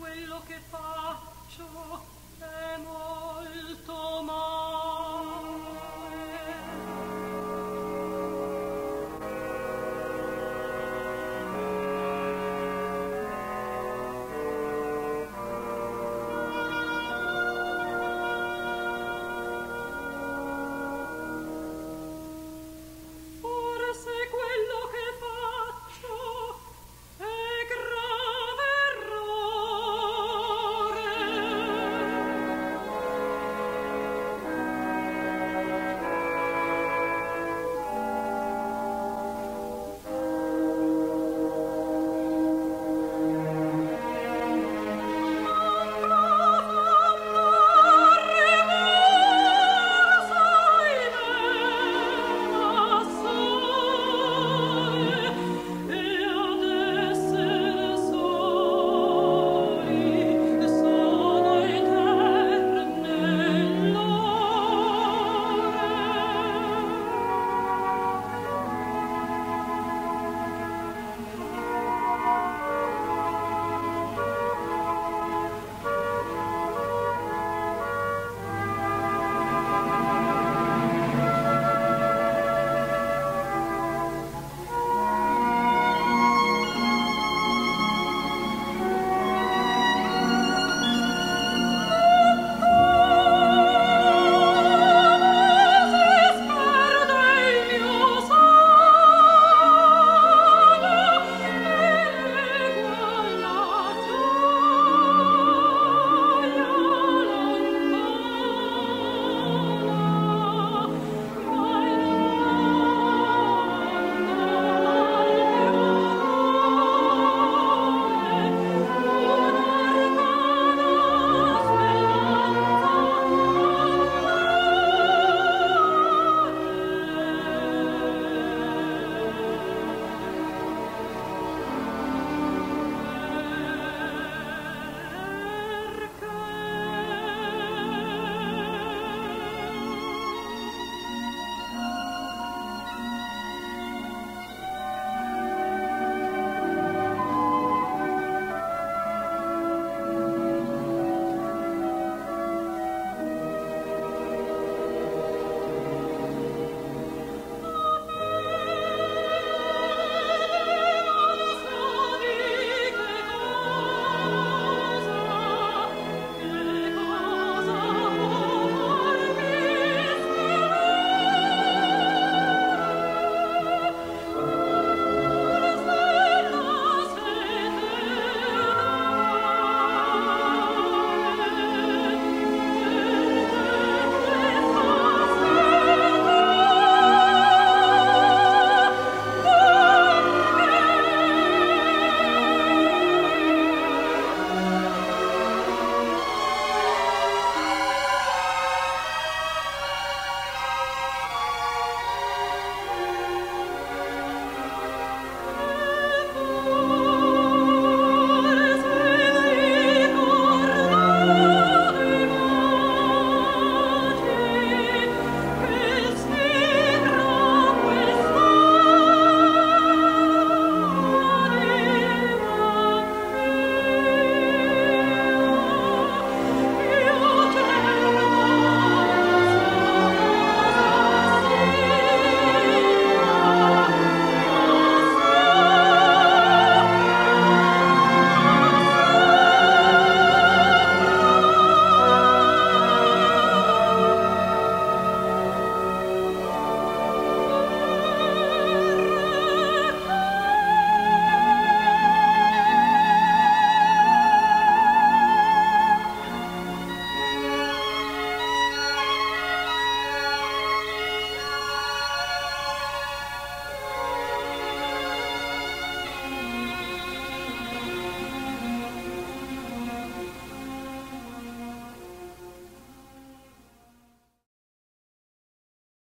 quello che faccio è molto male